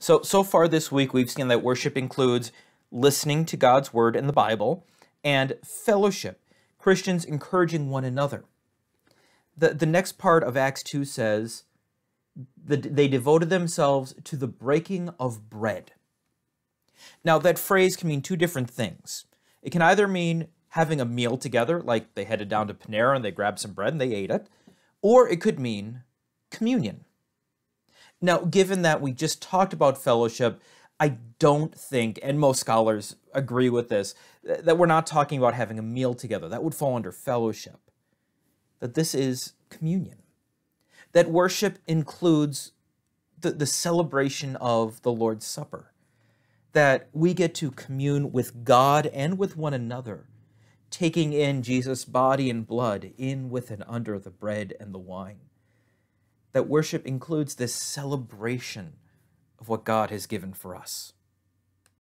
So, so far this week, we've seen that worship includes listening to God's word in the Bible and fellowship, Christians encouraging one another. The, the next part of Acts 2 says that they devoted themselves to the breaking of bread. Now, that phrase can mean two different things. It can either mean having a meal together, like they headed down to Panera and they grabbed some bread and they ate it, or it could mean communion. Now, given that we just talked about fellowship, I don't think, and most scholars agree with this, that we're not talking about having a meal together. That would fall under fellowship. That this is communion. That worship includes the, the celebration of the Lord's Supper. That we get to commune with God and with one another, taking in Jesus' body and blood in with and under the bread and the wine that worship includes this celebration of what God has given for us.